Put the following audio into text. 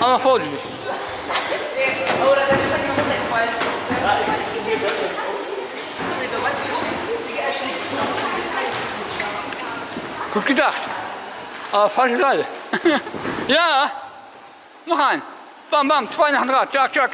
Aber vorsichtig. Gut gedacht. Aber falsche Seite. ja. Noch ein. Bam, bam. Zwei nach dem Rad. Jack, jack.